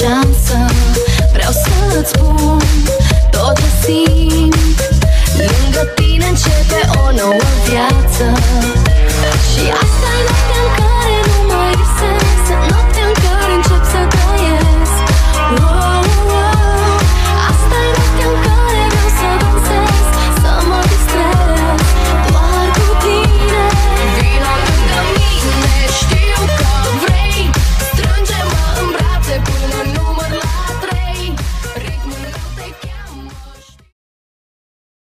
șansă. Vreau să-ți spun tot ce simt. Lângă tine începe o nouă viață. Și asta